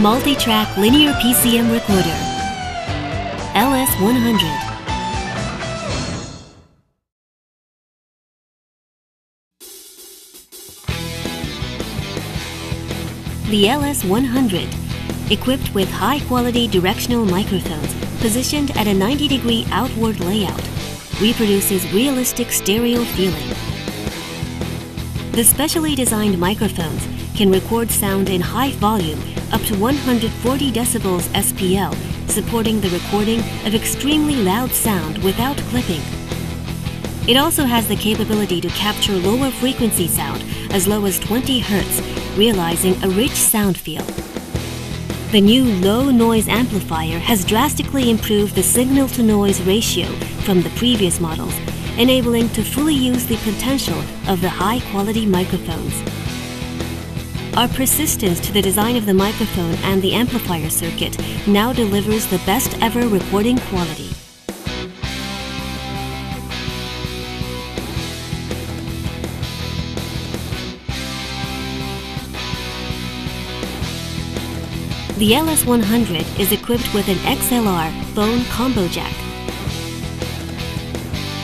multi-track linear PCM recorder LS100 The LS100, equipped with high-quality directional microphones positioned at a 90-degree outward layout, reproduces realistic stereo feeling. The specially designed microphones can record sound in high volume up to 140 decibels SPL, supporting the recording of extremely loud sound without clipping. It also has the capability to capture lower frequency sound as low as 20 Hz, realizing a rich sound feel. The new low noise amplifier has drastically improved the signal to noise ratio from the previous models, enabling to fully use the potential of the high quality microphones. Our persistence to the design of the microphone and the amplifier circuit now delivers the best ever recording quality. The LS100 is equipped with an XLR phone combo jack.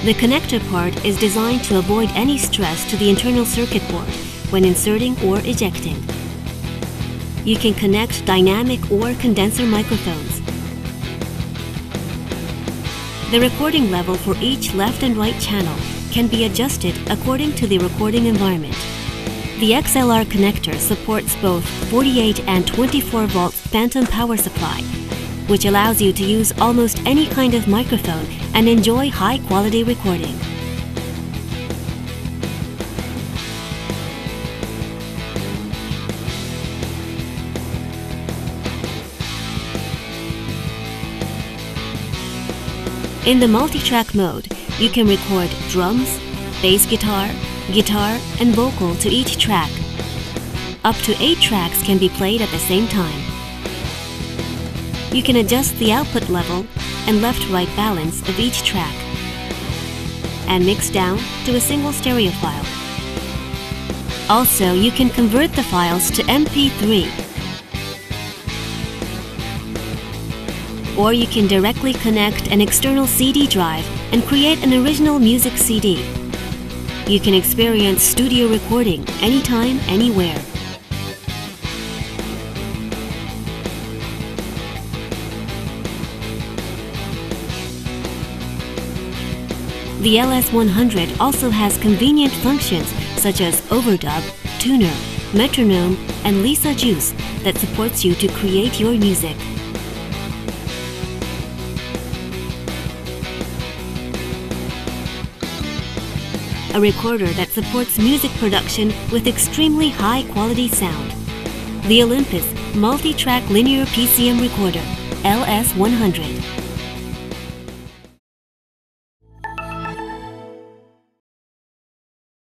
The connector part is designed to avoid any stress to the internal circuit board when inserting or ejecting. You can connect dynamic or condenser microphones. The recording level for each left and right channel can be adjusted according to the recording environment. The XLR connector supports both 48 and 24 volt phantom power supply, which allows you to use almost any kind of microphone and enjoy high quality recording. In the multi-track mode, you can record drums, bass guitar, guitar, and vocal to each track. Up to 8 tracks can be played at the same time. You can adjust the output level and left-right balance of each track and mix down to a single stereo file. Also, you can convert the files to MP3 or you can directly connect an external CD drive and create an original music CD. You can experience studio recording anytime, anywhere. The LS100 also has convenient functions such as overdub, tuner, metronome, and Lissajous that supports you to create your music. A recorder that supports music production with extremely high quality sound. The Olympus Multi-Track Linear PCM Recorder, LS100.